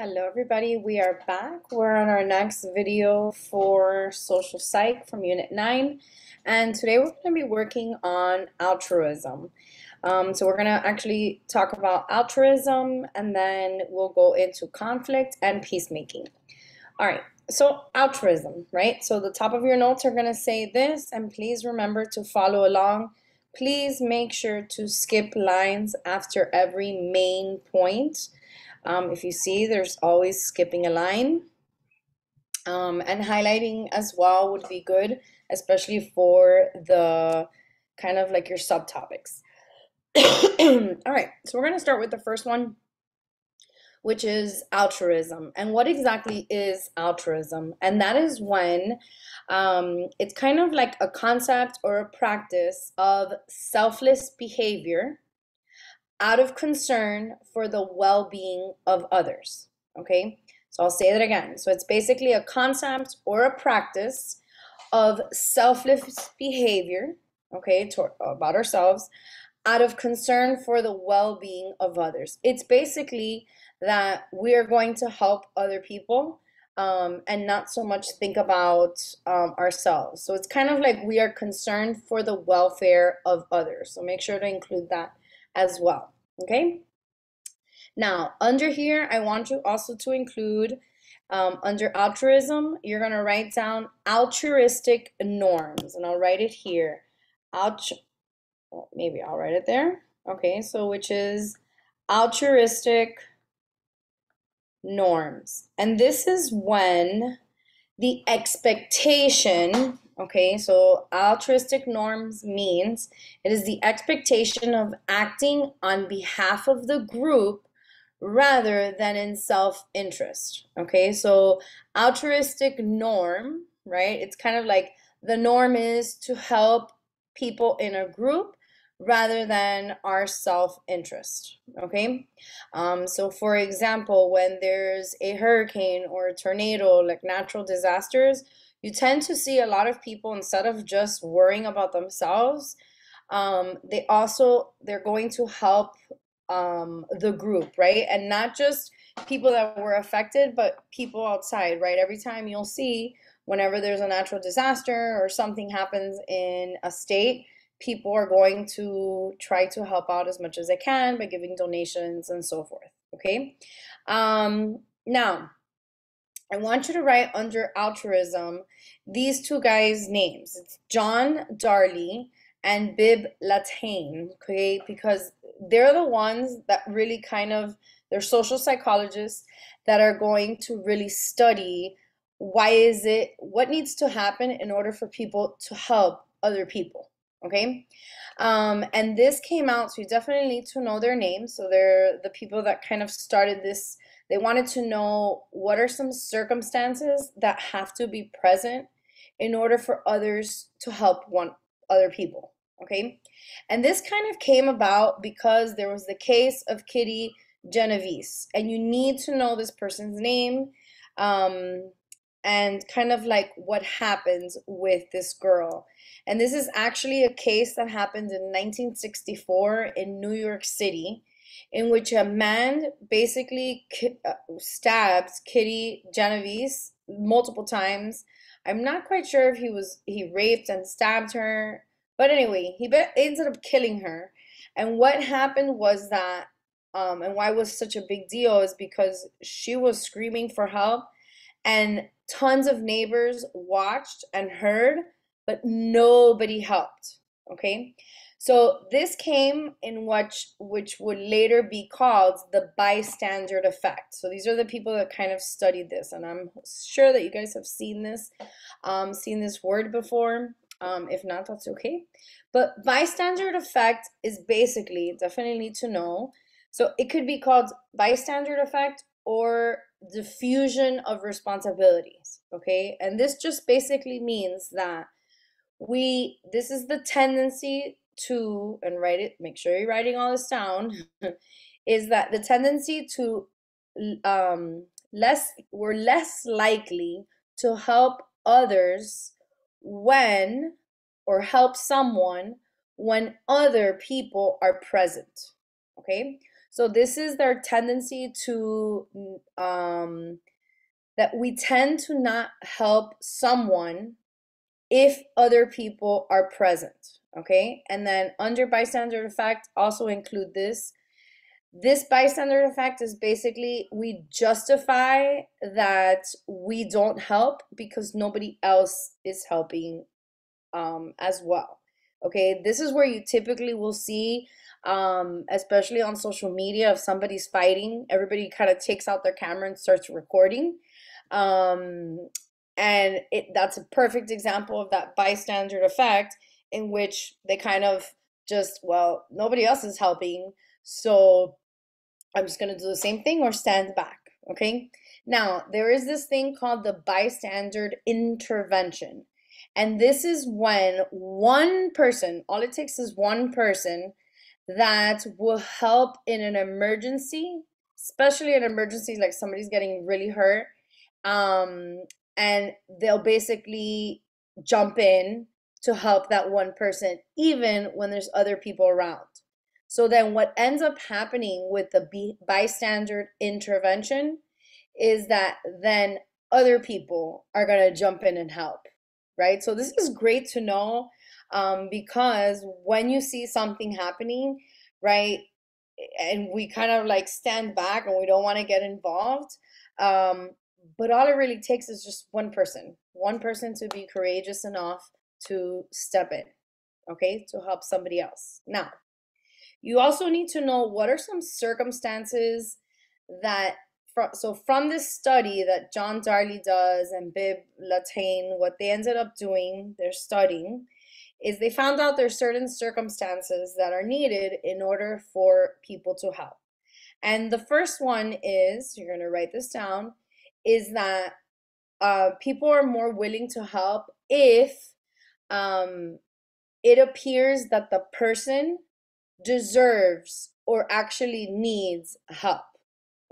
Hello everybody, we are back. We're on our next video for social psych from unit 9 and today we're going to be working on altruism. Um, so we're going to actually talk about altruism and then we'll go into conflict and peacemaking. Alright, so altruism, right? So the top of your notes are going to say this and please remember to follow along. Please make sure to skip lines after every main point um, if you see, there's always skipping a line. Um, and highlighting as well would be good, especially for the kind of like your subtopics. All right, so we're going to start with the first one, which is altruism. And what exactly is altruism? And that is when um, it's kind of like a concept or a practice of selfless behavior out of concern for the well being of others. Okay, so I'll say that again. So it's basically a concept or a practice of selfless behavior, okay, to, about ourselves, out of concern for the well being of others. It's basically that we are going to help other people um, and not so much think about um, ourselves. So it's kind of like we are concerned for the welfare of others. So make sure to include that as well. Okay. Now, under here, I want you also to include um, under altruism, you're going to write down altruistic norms, and I'll write it here. Alt well, maybe I'll write it there. Okay, so which is altruistic norms. And this is when the expectation Okay, so altruistic norms means it is the expectation of acting on behalf of the group rather than in self interest. Okay, so altruistic norm, right? It's kind of like the norm is to help people in a group rather than our self interest. Okay, um, so for example, when there's a hurricane or a tornado, like natural disasters, you tend to see a lot of people instead of just worrying about themselves um, they also they're going to help um, the group right? And not just people that were affected but people outside right? Every time you'll see whenever there's a natural disaster or something happens in a state people are going to try to help out as much as they can by giving donations and so forth okay? Um, now I want you to write under altruism these two guys' names. It's John Darley and Bibb Latané, okay? Because they're the ones that really kind of, they're social psychologists that are going to really study why is it, what needs to happen in order for people to help other people, okay? Um, and this came out, so you definitely need to know their names. So they're the people that kind of started this they wanted to know what are some circumstances that have to be present in order for others to help one other people. Okay. And this kind of came about because there was the case of Kitty Genovese, and you need to know this person's name um, and kind of like what happens with this girl. And this is actually a case that happened in 1964 in New York City in which a man basically uh, stabs Kitty Genovese multiple times. I'm not quite sure if he was he raped and stabbed her, but anyway, he ended up killing her. And what happened was that, um, and why was such a big deal is because she was screaming for help, and tons of neighbors watched and heard, but nobody helped. Okay, so this came in what which would later be called the bystander effect. So these are the people that kind of studied this, and I'm sure that you guys have seen this, um, seen this word before. Um, if not, that's okay. But bystander effect is basically definitely to know. So it could be called bystander effect or diffusion of responsibilities. Okay, and this just basically means that we this is the tendency to, and write it, make sure you're writing all this down, is that the tendency to um, less, we're less likely to help others when, or help someone when other people are present. Okay? So this is their tendency to um, that we tend to not help someone if other people are present. Okay, and then under bystander effect also include this. This bystander effect is basically we justify that we don't help because nobody else is helping um, as well. Okay, this is where you typically will see, um, especially on social media, if somebody's fighting, everybody kind of takes out their camera and starts recording. Um, and it that's a perfect example of that bystander effect in which they kind of just, well, nobody else is helping. So I'm just going to do the same thing or stand back. Okay. Now, there is this thing called the bystander intervention. And this is when one person, all it takes is one person that will help in an emergency, especially an emergency like somebody's getting really hurt. Um, and they'll basically jump in to help that one person, even when there's other people around. So then, what ends up happening with the bystander intervention is that then other people are going to jump in and help right? So this is great to know um, because when you see something happening, right, and we kind of like stand back and we don't want to get involved, um, but all it really takes is just one person, one person to be courageous enough to step in, okay, to help somebody else. Now, you also need to know what are some circumstances that so from this study that John Darley does and Bibb Latané, what they ended up doing, they're studying, is they found out there's certain circumstances that are needed in order for people to help. And the first one is, you're to write this down, is that uh, people are more willing to help if um, it appears that the person deserves or actually needs help.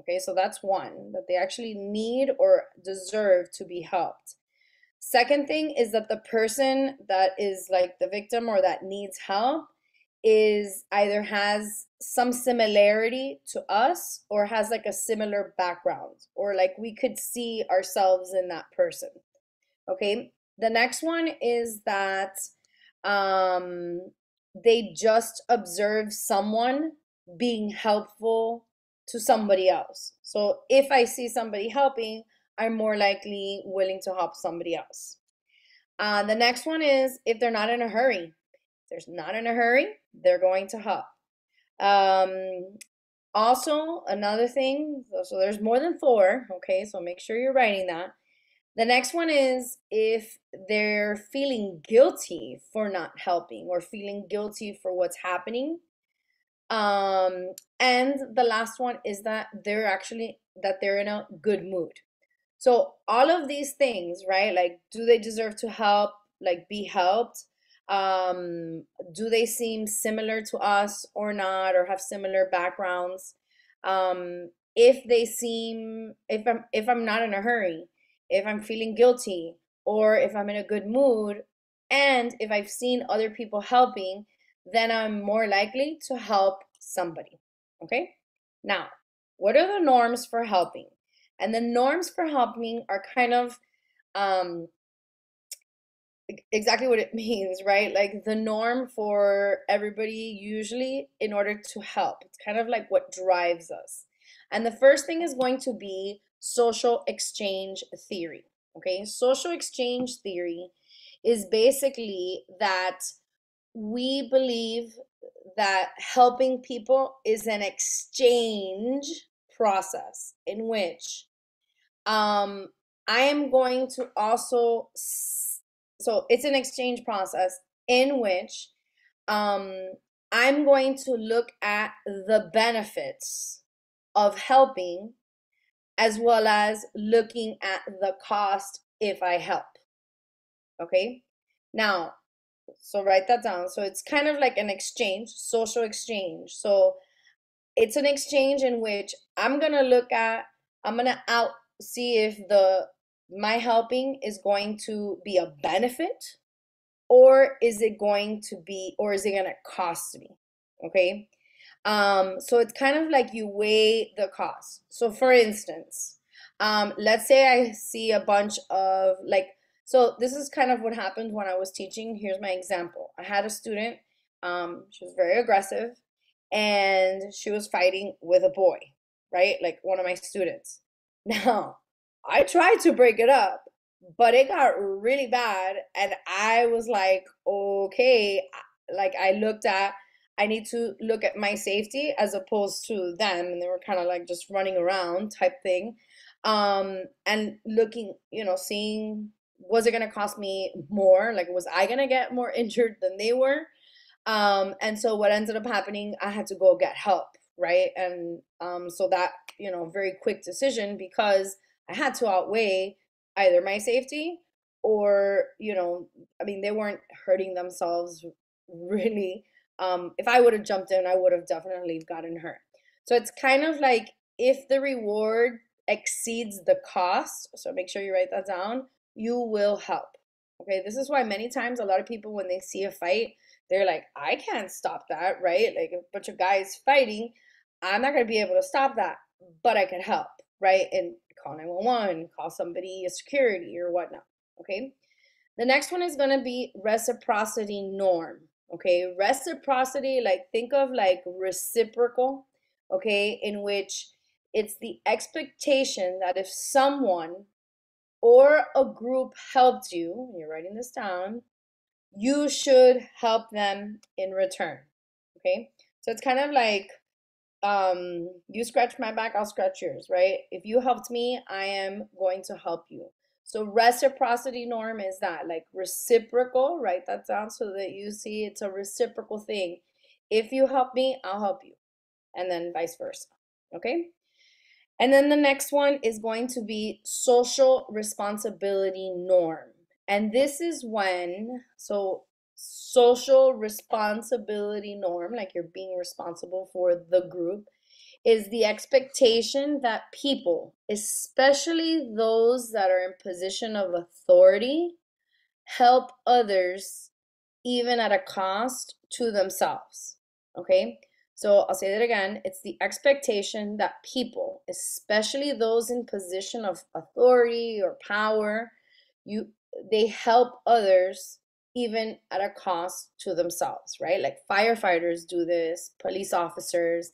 Okay, so that's one, that they actually need or deserve to be helped. Second thing is that the person that is like the victim or that needs help is either has some similarity to us or has like a similar background or like we could see ourselves in that person. Okay, the next one is that um, they just observe someone being helpful to somebody else. So if I see somebody helping, I'm more likely willing to help somebody else. Uh, the next one is if they're not in a hurry. If they're not in a hurry, they're going to help. Um, also, another thing, so there's more than four, okay, so make sure you're writing that. The next one is if they're feeling guilty for not helping or feeling guilty for what's happening um, and the last one is that they're actually that they're in a good mood. So all of these things, right? Like, do they deserve to help? Like, be helped? Um, do they seem similar to us or not, or have similar backgrounds? Um, if they seem, if I'm if I'm not in a hurry, if I'm feeling guilty, or if I'm in a good mood, and if I've seen other people helping, then I'm more likely to help somebody. Okay? Now, what are the norms for helping? And the norms for helping are kind of um, exactly what it means, right? Like the norm for everybody, usually, in order to help. It's kind of like what drives us. And the first thing is going to be social exchange theory. Okay, social exchange theory is basically that we believe that helping people is an exchange process in which um, I am going to also, so it's an exchange process in which um, I'm going to look at the benefits of helping as well as looking at the cost if I help. Okay? Now, so write that down. So it's kind of like an exchange, social exchange. So it's an exchange in which I'm gonna look at, I'm gonna out see if the my helping is going to be a benefit or is it going to be or is it gonna cost me? Okay. Um, so it's kind of like you weigh the cost. So for instance, um, let's say I see a bunch of like, so this is kind of what happened when I was teaching. Here's my example. I had a student, um, she was very aggressive and she was fighting with a boy, right? Like one of my students. Now, I tried to break it up, but it got really bad. And I was like, okay, like I looked at, I need to look at my safety as opposed to them. And they were kind of like just running around type thing. Um, and looking, you know, seeing was it going to cost me more? Like, was I going to get more injured than they were? Um, and so what ended up happening, I had to go get help, right? And um, so that, you know, very quick decision because I had to outweigh either my safety or, you know, I mean, they weren't hurting themselves really. Um, if I would have jumped in, I would have definitely gotten hurt. So it's kind of like if the reward exceeds the cost, so make sure you write that down, you will help. Okay, this is why many times a lot of people, when they see a fight, they're like, I can't stop that, right? Like a bunch of guys fighting, I'm not going to be able to stop that, but I can help, right? And call 911, call somebody, a security or whatnot, okay? The next one is going to be reciprocity norm, okay? Reciprocity, like think of like reciprocal, okay, in which it's the expectation that if someone or a group helped you, you're writing this down, you should help them in return. Okay? So it's kind of like um you scratch my back, I'll scratch yours, right? If you helped me, I am going to help you. So reciprocity norm is that like reciprocal, write that down so that you see it's a reciprocal thing. If you help me, I'll help you. And then vice versa. Okay? And then the next one is going to be social responsibility norm. And this is when, so social responsibility norm, like you're being responsible for the group, is the expectation that people, especially those that are in position of authority, help others even at a cost to themselves. Okay? So I'll say that again. It's the expectation that people, especially those in position of authority or power, you they help others even at a cost to themselves, right? Like firefighters do this, police officers,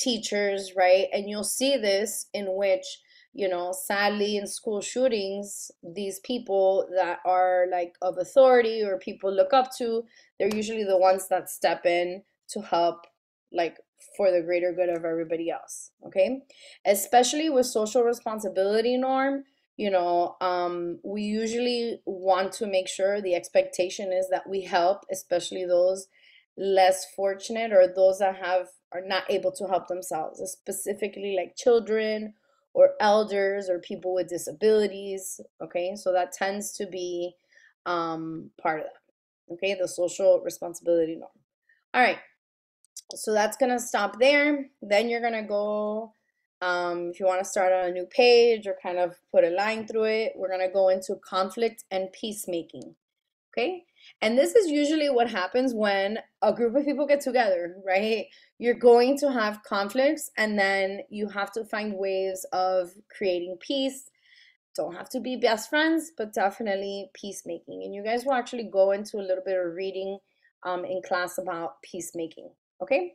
teachers, right? And you'll see this in which, you know, sadly in school shootings, these people that are like of authority or people look up to, they're usually the ones that step in to help like for the greater good of everybody else, okay? Especially with social responsibility norm, you know um, we usually want to make sure the expectation is that we help especially those less fortunate or those that have are not able to help themselves specifically like children or elders or people with disabilities okay so that tends to be um, part of that okay the social responsibility norm all right so that's gonna stop there then you're gonna go um, if you want to start on a new page or kind of put a line through it, we're going to go into conflict and peacemaking. Okay? And this is usually what happens when a group of people get together, right? You're going to have conflicts and then you have to find ways of creating peace. Don't have to be best friends, but definitely peacemaking. And you guys will actually go into a little bit of reading um, in class about peacemaking. Okay?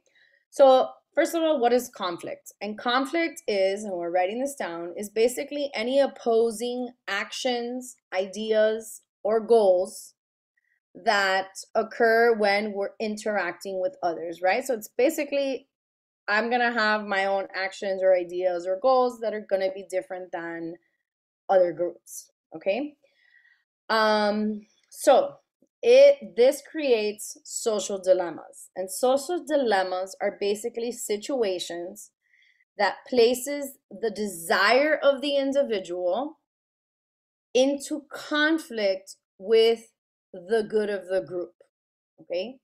So First of all, what is conflict? And conflict is, and we're writing this down, is basically any opposing actions, ideas, or goals that occur when we're interacting with others, right? So it's basically I'm going to have my own actions or ideas or goals that are going to be different than other groups, okay? Um so it this creates social dilemmas and social dilemmas are basically situations that places the desire of the individual into conflict with the good of the group okay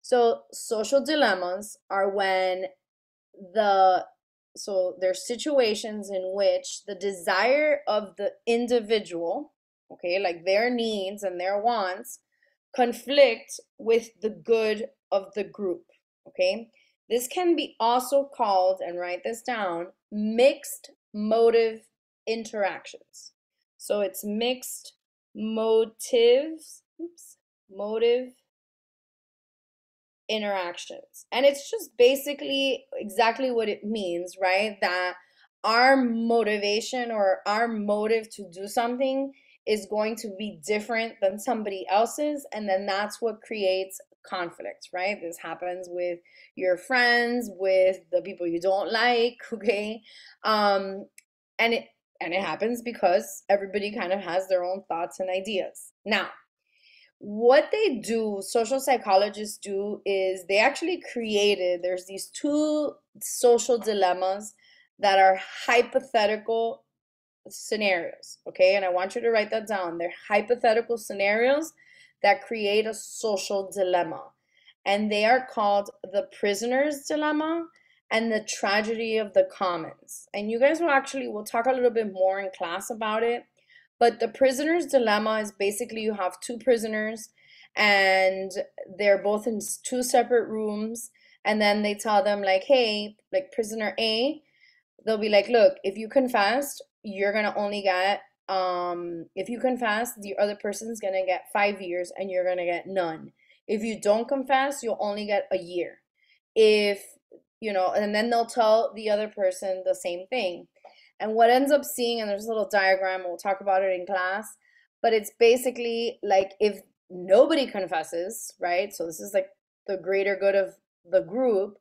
so social dilemmas are when the so there's situations in which the desire of the individual okay like their needs and their wants conflict with the good of the group. Okay. This can be also called, and write this down, mixed motive interactions. So it's mixed motives, oops, motive interactions. And it's just basically exactly what it means, right? That our motivation or our motive to do something is going to be different than somebody else's. And then that's what creates conflict, right? This happens with your friends, with the people you don't like, okay? Um, and it and it happens because everybody kind of has their own thoughts and ideas. Now, what they do, social psychologists do, is they actually created, there's these two social dilemmas that are hypothetical scenarios, okay? And I want you to write that down. They're hypothetical scenarios that create a social dilemma. And they are called the prisoner's dilemma and the tragedy of the commons. And you guys will actually, we'll talk a little bit more in class about it but the prisoner's dilemma is basically you have two prisoners and they're both in two separate rooms. And then they tell them, like, hey, like prisoner A, they'll be like, look, if you confess, you're going to only get, um, if you confess, the other person's going to get five years and you're going to get none. If you don't confess, you'll only get a year. If, you know, and then they'll tell the other person the same thing. And what ends up seeing, and there's a little diagram, we'll talk about it in class, but it's basically like if nobody confesses, right? So this is like the greater good of the group,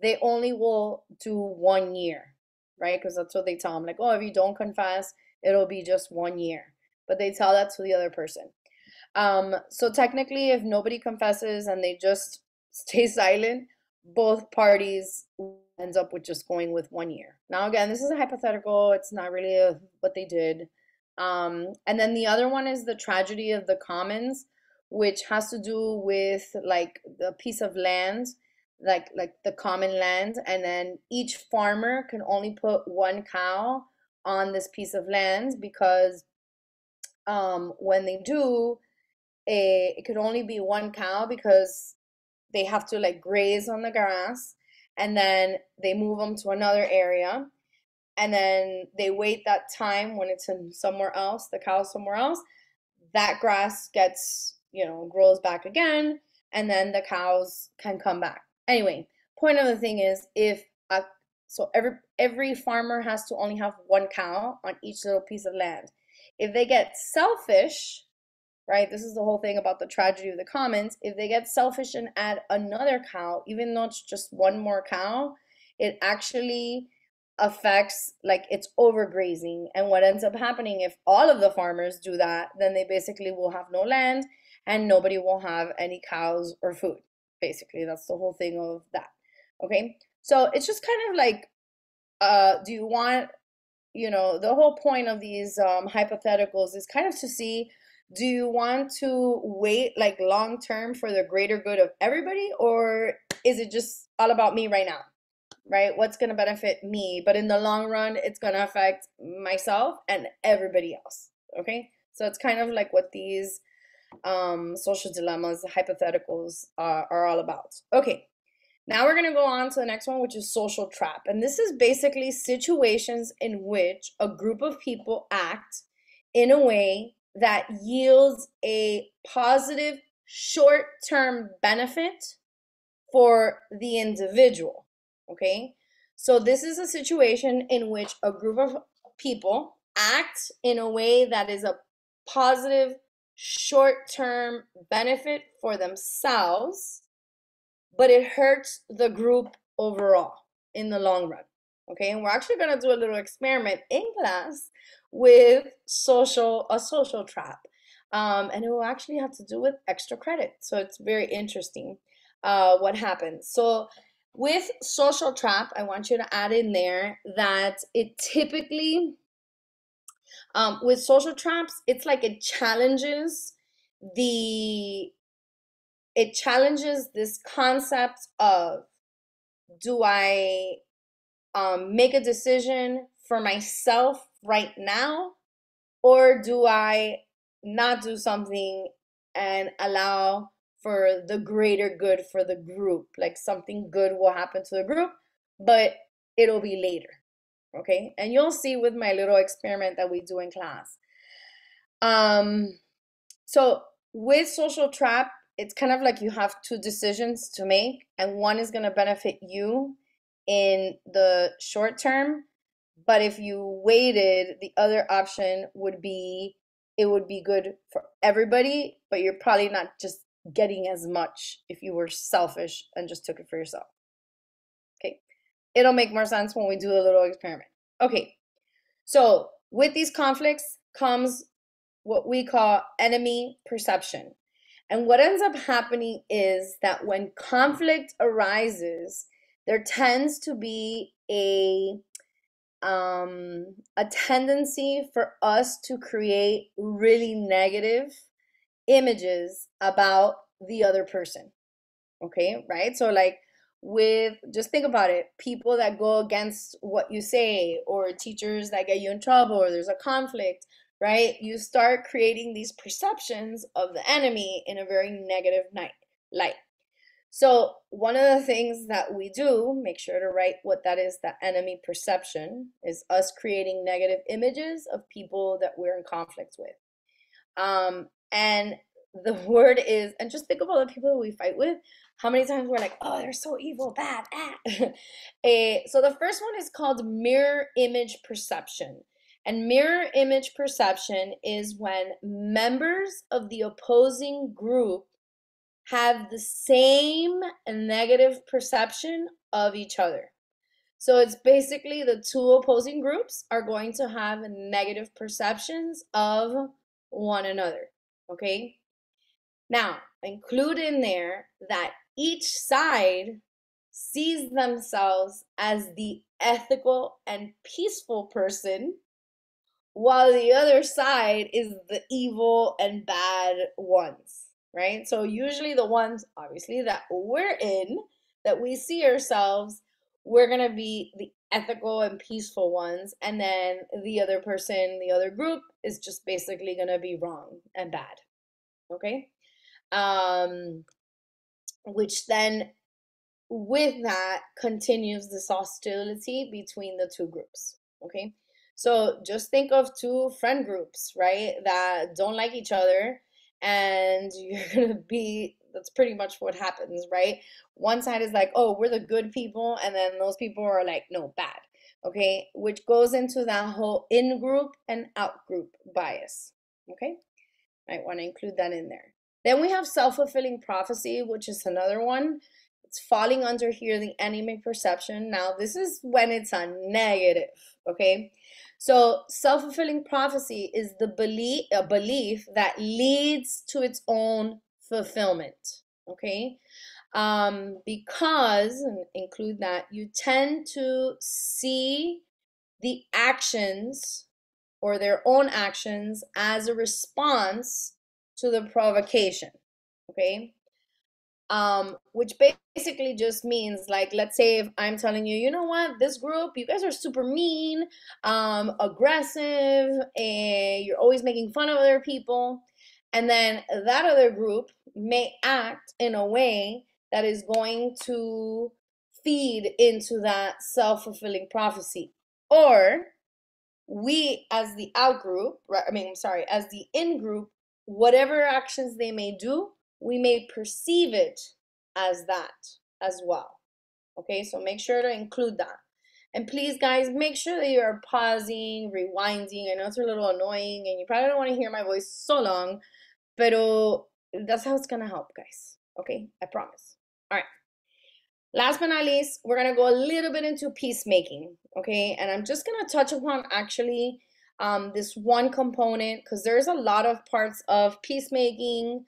they only will do one year, right? Because that's what they tell them. Like, oh, if you don't confess, it'll be just one year. But they tell that to the other person. Um, so technically, if nobody confesses and they just stay silent, both parties ends up with just going with one year. Now, again, this is a hypothetical. It's not really a, what they did. Um, and then the other one is the tragedy of the commons, which has to do with like the piece of land, like like the common land, and then each farmer can only put one cow on this piece of land because um, when they do, it, it could only be one cow because they have to like graze on the grass and then they move them to another area and then they wait that time when it's in somewhere else the cow somewhere else that grass gets you know grows back again and then the cows can come back. Anyway point of the thing is if a, so every every farmer has to only have one cow on each little piece of land. If they get selfish right? This is the whole thing about the tragedy of the commons. If they get selfish and add another cow, even though it's just one more cow, it actually affects like it's overgrazing. And what ends up happening if all of the farmers do that, then they basically will have no land and nobody will have any cows or food. Basically, that's the whole thing of that. Okay. So it's just kind of like, uh, do you want, you know, the whole point of these um, hypotheticals is kind of to see do you want to wait like long term for the greater good of everybody or is it just all about me right now? Right? What's going to benefit me? But in the long run it's going to affect myself and everybody else okay? So it's kind of like what these um, social dilemmas hypotheticals are, are all about. Okay now we're going to go on to the next one which is social trap. And this is basically situations in which a group of people act in a way that yields a positive short term benefit for the individual. Okay, so this is a situation in which a group of people act in a way that is a positive short term benefit for themselves, but it hurts the group overall in the long run. Okay, and we're actually going to do a little experiment in class with social a social trap um, and it will actually have to do with extra credit so it's very interesting uh, what happens so with social trap i want you to add in there that it typically um, with social traps it's like it challenges the it challenges this concept of do i um, make a decision for myself right now? Or do I not do something and allow for the greater good for the group. Like something good will happen to the group, but it'll be later. Okay. And you'll see with my little experiment that we do in class. Um, so with social trap, it's kind of like you have two decisions to make, and one is going to benefit you in the short term. But if you waited, the other option would be it would be good for everybody, but you're probably not just getting as much if you were selfish and just took it for yourself. Okay. It'll make more sense when we do a little experiment. Okay. So, with these conflicts comes what we call enemy perception. And what ends up happening is that when conflict arises, there tends to be a um, a tendency for us to create really negative images about the other person. Okay, right? So, like, with just think about it people that go against what you say, or teachers that get you in trouble, or there's a conflict, right? You start creating these perceptions of the enemy in a very negative light. So, one of the things that we do, make sure to write what that is the enemy perception, is us creating negative images of people that we're in conflict with. Um, and the word is, and just think of all the people we fight with. How many times we're like, oh, they're so evil, bad, ah. uh, so the first one is called mirror image perception. And mirror image perception is when members of the opposing group have the same negative perception of each other. So it's basically the two opposing groups are going to have negative perceptions of one another. Okay? Now, include in there that each side sees themselves as the ethical and peaceful person, while the other side is the evil and bad ones right? So usually the ones obviously that we're in, that we see ourselves, we're going to be the ethical and peaceful ones and then the other person, the other group is just basically going to be wrong and bad. Okay? Um which then with that continues this hostility between the two groups. Okay? So just think of two friend groups, right? That don't like each other and you're gonna be that's pretty much what happens, right? One side is like, oh, we're the good people, and then those people are like, no, bad. Okay, which goes into that whole in group and out group bias. Okay, might want to include that in there. Then we have self fulfilling prophecy, which is another one. It's falling under here the enemy perception. Now, this is when it's a negative. Okay, so self-fulfilling prophecy is the belief a belief that leads to its own fulfillment. Okay? Um, because include that you tend to see the actions or their own actions as a response to the provocation. Okay? Um, which basically just means like let's say if i'm telling you you know what? This group you guys are super mean um, aggressive and you're always making fun of other people and then that other group may act in a way that is going to feed into that self-fulfilling prophecy. Or we as the out group right i mean i'm sorry as the in group whatever actions they may do we may perceive it as that as well. Okay, so make sure to include that. And please, guys, make sure that you're pausing, rewinding. I know it's a little annoying and you probably don't want to hear my voice so long, but that's how it's going to help, guys. Okay, I promise. All right. Last but not least, we're going to go a little bit into peacemaking. Okay, and I'm just going to touch upon actually um, this one component because there's a lot of parts of peacemaking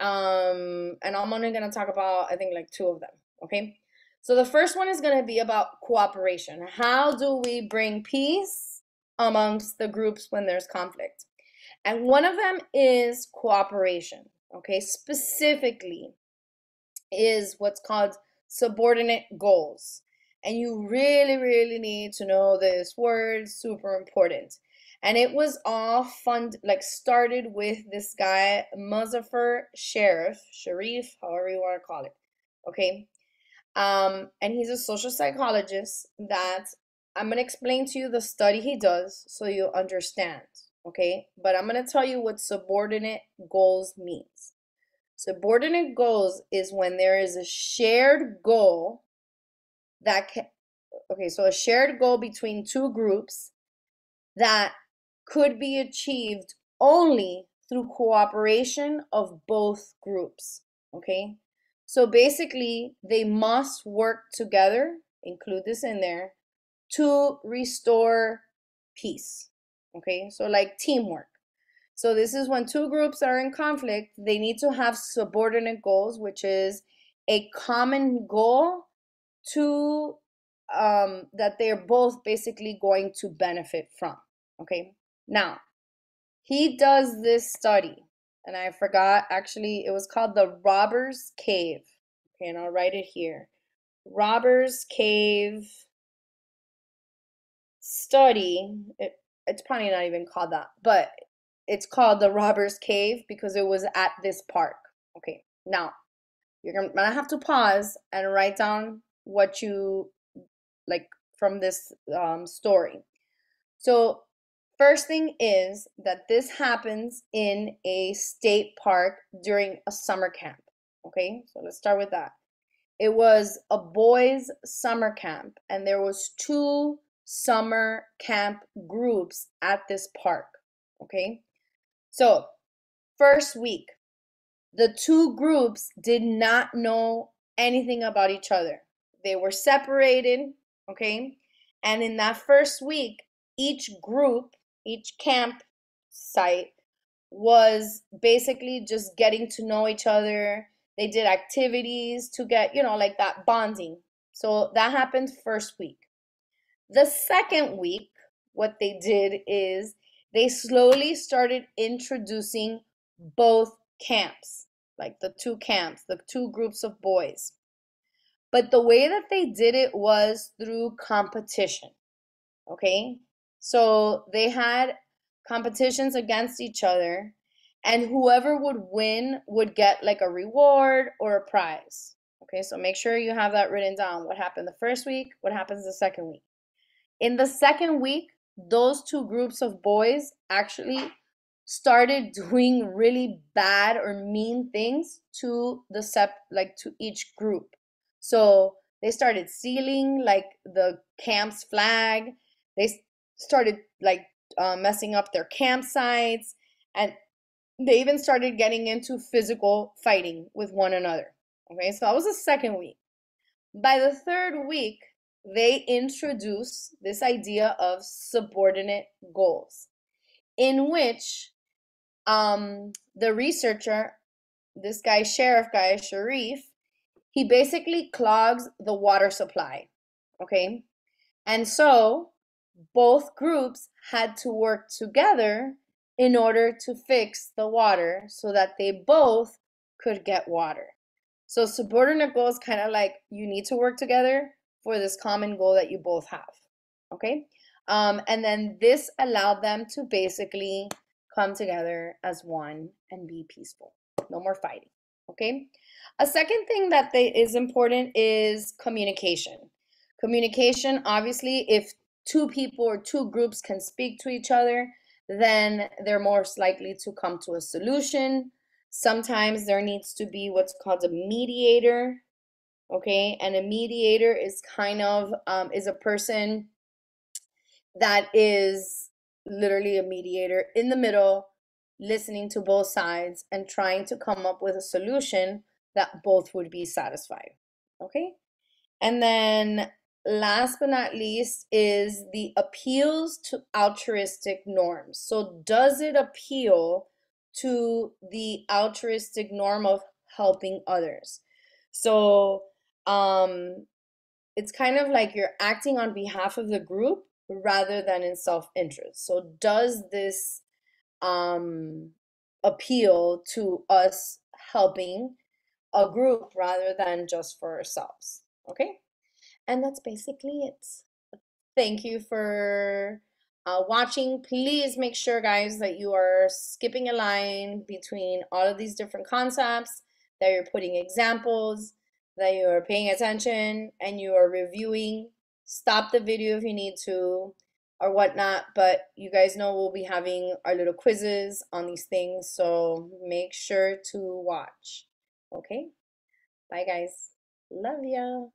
um, and I'm only going to talk about, I think, like two of them. Okay. So the first one is going to be about cooperation. How do we bring peace amongst the groups when there's conflict? And one of them is cooperation. Okay. Specifically, is what's called subordinate goals. and you really, really need to know this word, super important. And it was all fun, like started with this guy, Muzafer Sherif, Sharif, however you want to call it. Okay. Um, and he's a social psychologist that I'm going to explain to you the study he does so you understand. Okay. But I'm going to tell you what subordinate goals means. Subordinate goals is when there is a shared goal that can, okay, so a shared goal between two groups that could be achieved only through cooperation of both groups. Okay, so basically, they must work together, include this in there, to restore peace. Okay, so like teamwork. So this is when two groups are in conflict, they need to have subordinate goals, which is a common goal to um, that they're both basically going to benefit from. Okay, now he does this study, and I forgot actually, it was called the Robbers Cave. Okay, and I'll write it here Robbers Cave study. It, it's probably not even called that, but it's called the Robbers Cave because it was at this park. Okay, now you're gonna have to pause and write down what you like from this um, story. So, first thing is that this happens in a state park during a summer camp. Okay, so let's start with that. It was a boys' summer camp, and there was two summer camp groups at this park. Okay, so first week, the two groups did not know anything about each other. They were separated, okay? And in that first week, each group, each camp site was basically just getting to know each other. They did activities to get, you know, like that bonding. So that happened first week. The second week, what they did is they slowly started introducing both camps, like the two camps, the two groups of boys. But the way that they did it was through competition. Okay? So they had competitions against each other, and whoever would win would get like a reward or a prize. Okay, so make sure you have that written down. What happened the first week, what happens the second week. In the second week, those two groups of boys actually started doing really bad or mean things to the sep like to each group so they started sealing like the camp's flag. They started like uh, messing up their campsites, and they even started getting into physical fighting with one another. Okay, so that was the second week. By the third week, they introduce this idea of subordinate goals, in which um, the researcher, this guy, Sherif guy, Sharif, he basically clogs the water supply. Okay. And so both groups had to work together in order to fix the water so that they both could get water. So subordinate goals kind of like you need to work together for this common goal that you both have. Okay. Um, and then this allowed them to basically come together as one and be peaceful. No more fighting. Okay. A second thing that they, is important is communication. Communication, obviously, if two people or two groups can speak to each other, then they're more likely to come to a solution. Sometimes there needs to be what's called a mediator. Okay, and a mediator is kind of um, is a person that is literally a mediator in the middle, listening to both sides and trying to come up with a solution that both would be satisfied. Okay. And then last but not least is the appeals to altruistic norms. So, does it appeal to the altruistic norm of helping others? So, um, it's kind of like you're acting on behalf of the group rather than in self interest. So, does this um, appeal to us helping a group rather than just for ourselves. Okay? And that's basically it. Thank you for uh, watching. Please make sure, guys, that you are skipping a line between all of these different concepts, that you're putting examples, that you are paying attention, and you are reviewing. Stop the video if you need to or whatnot, but you guys know we'll be having our little quizzes on these things, so make sure to watch. Okay? Bye, guys. Love ya.